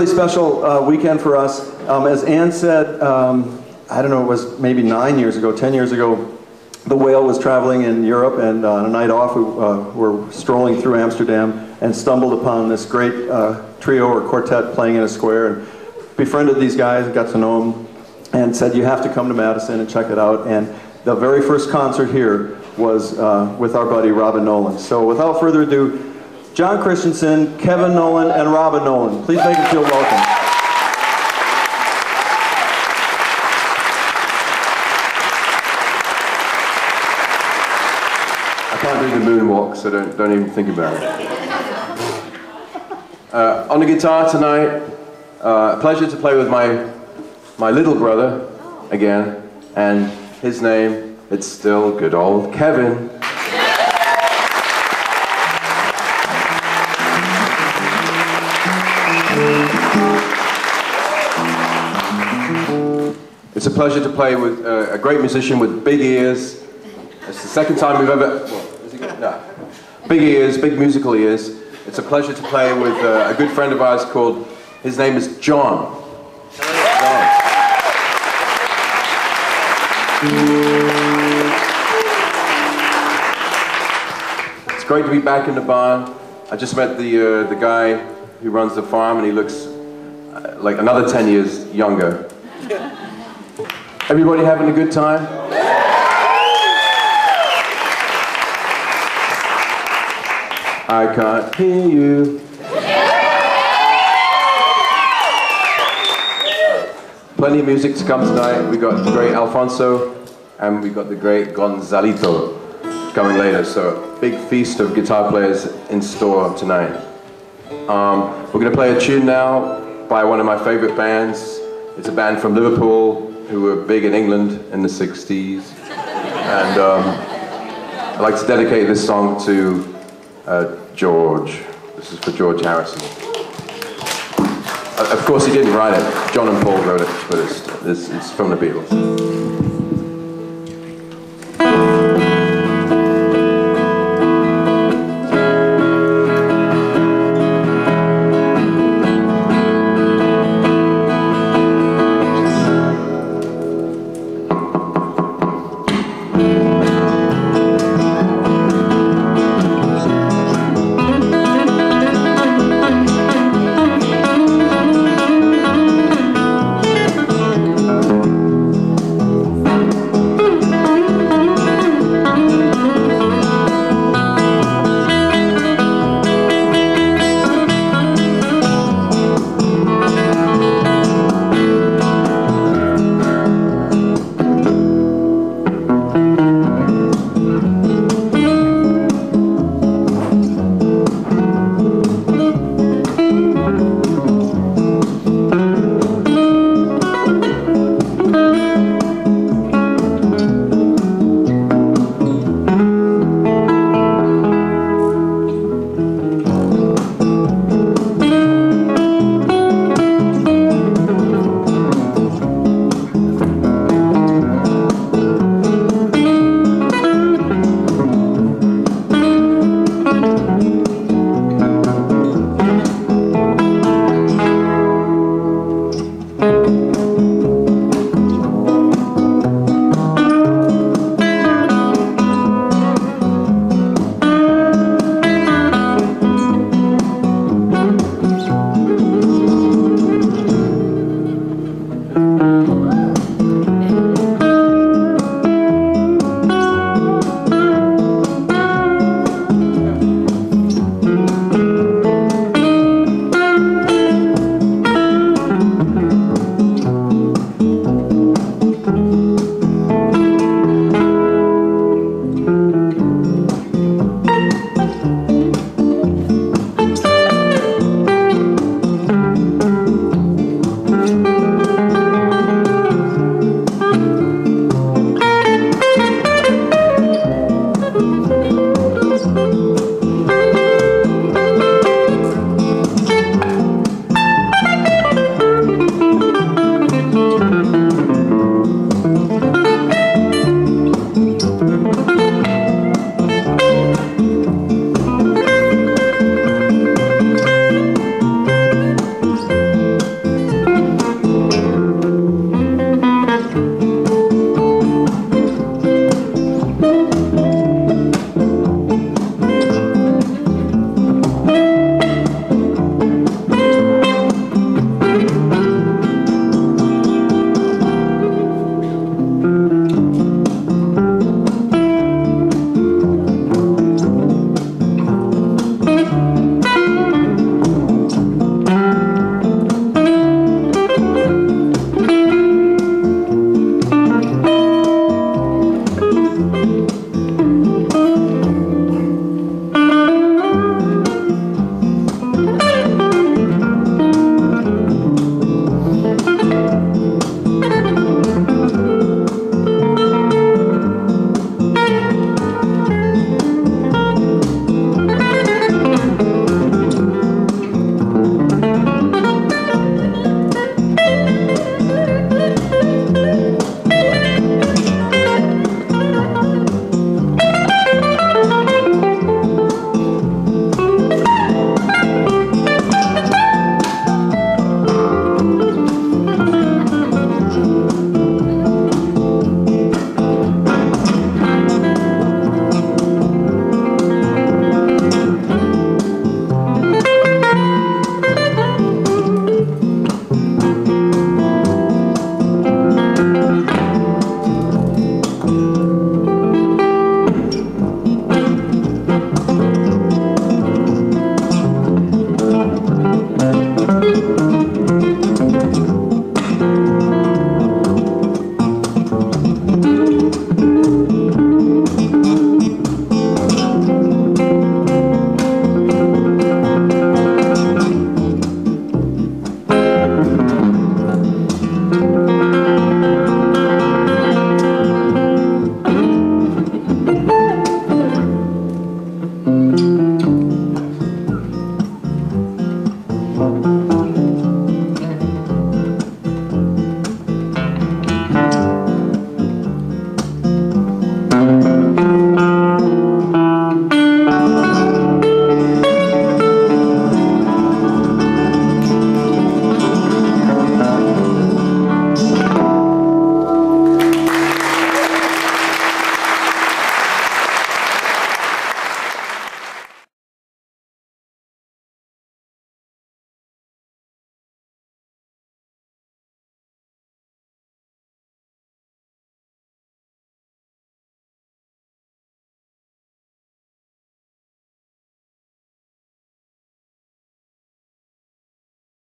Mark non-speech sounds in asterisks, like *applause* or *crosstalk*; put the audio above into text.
really special uh, weekend for us. Um, as Ann said, um, I don't know, it was maybe nine years ago, ten years ago, the whale was traveling in Europe, and uh, on a night off, we uh, were strolling through Amsterdam and stumbled upon this great uh, trio or quartet playing in a square, and befriended these guys, and got to know them, and said, "You have to come to Madison and check it out." And the very first concert here was uh, with our buddy Robin Nolan. So, without further ado, John Christensen, Kevin Nolan, and Robin Nolan. Please make them feel welcome. I can't do the moonwalk, so don't, don't even think about it. *laughs* Uh, on the guitar tonight, uh, pleasure to play with my, my little brother again, and his name, it's still good old Kevin. It's a pleasure to play with uh, a great musician with big ears. It's the second time we've ever. No. Big ears, big musical ears. It's a pleasure to play with uh, a good friend of ours called. His name is John. John. It's great to be back in the barn. I just met the uh, the guy who runs the farm, and he looks uh, like another 10 years younger. Everybody having a good time? I can't hear you. Plenty of music to come tonight. We got the great Alfonso and we got the great Gonzalito coming later. So big feast of guitar players in store tonight. Um, we're going to play a tune now by one of my favorite bands. It's a band from Liverpool who were big in England in the 60s. And um, I'd like to dedicate this song to uh, George. This is for George Harrison. Uh, of course, he didn't write it. John and Paul wrote it, but it's, it's, it's from the Beatles.